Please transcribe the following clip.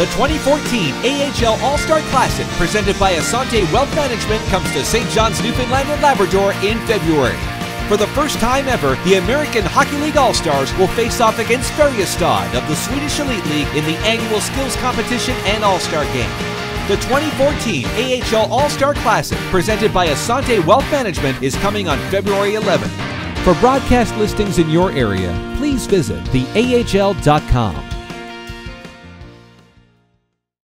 The 2014 AHL All-Star Classic, presented by Assante Wealth Management, comes to St. John's, Newfoundland and Labrador in February. For the first time ever, the American Hockey League All-Stars will face off against Färjestad of the Swedish Elite League in the annual skills competition and All-Star game. The 2014 AHL All-Star Classic, presented by Assante Wealth Management, is coming on February 11th. For broadcast listings in your area, please visit theahl.com.